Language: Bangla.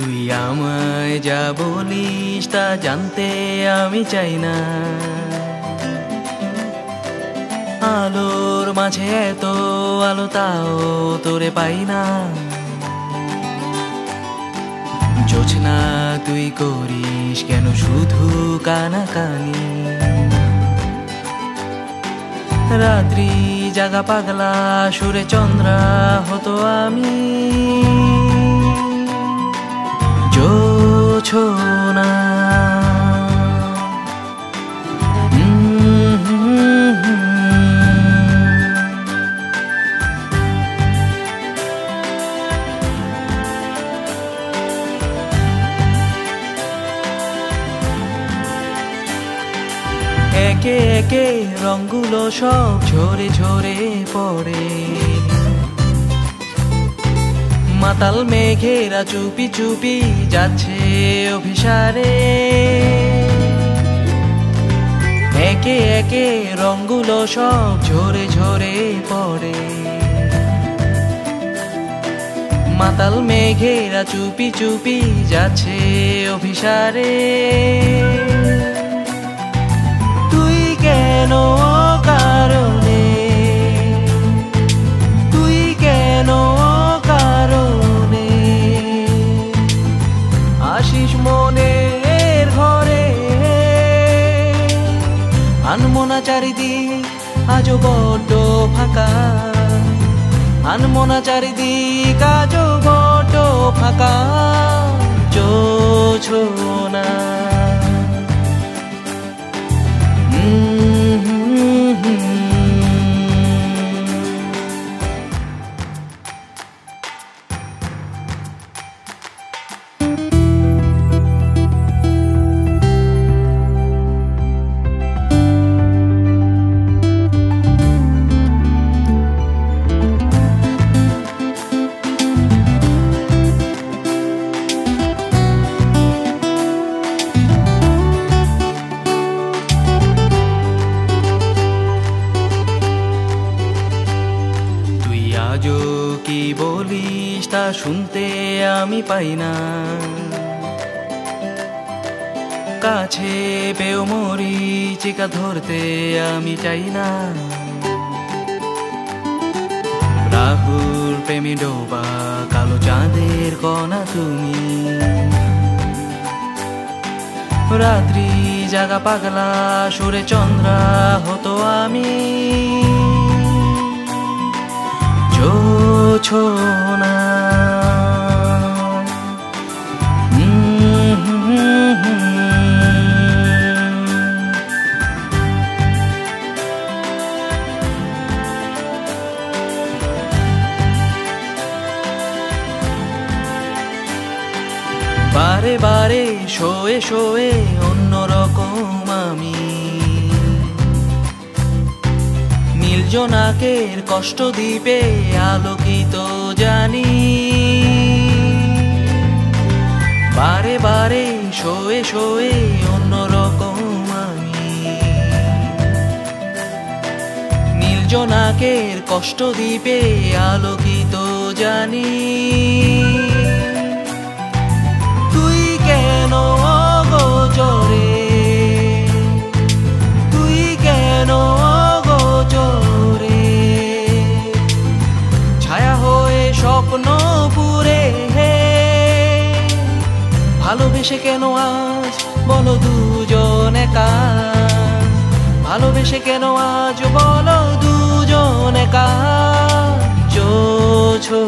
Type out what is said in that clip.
মনে যা বলিস তা জানতে আমি চাই না। আলোর মাঝে এত আলো তাও তোরে পাই না। জোছনা তুই করিস কেন শুধু কানাকানি? রাত্রি জাগা পাগলা সুরে চন্দ্রা হতো আমি। জোছনা না। একে একে রঙগুলো সব ঝরে ঝরে পড়ে মাতাল মেঘেরা চুপি চুপি যাচ্ছে অভিসারে। একে একে রঙগুলো সব ঝরে ঝরে পড়ে। মাতাল মেঘেরা চুপি চুপি যাচ্ছে অভিসারে। তুই কেন আনমনা চারিদিক আজও বড্ড ফাঁকা। আনমনা চারিদিক আজও বড্ড ফাঁকা। জোছনা তুই বলিস তা শুনতে আমি পাই না। কাছে পেও মরি চিকা ধরতে আমি চাই না। রাহুল প্রেমী ডোবা, কালো চাঁদের কণা তুমি। রাত্রি জাগা পাগলা, সুরে চন্দ্রা হতো আমি। হুম, হুম। বারে বারে শোয়ে শোয়ে অন্যরকম জোনাকের কষ্ট দ্বীপে আলোকিত জানি। বারে বারে, শোয়ে শোয়ে অন্যরকম আমি। নীল জোনাকের কষ্ট দ্বীপে আলোকিত জানি। ভালোবেসে কেন আজ? বলো দুজন একা। ভালোবেসে কেন আজ? বলো দুজন একা। জোছো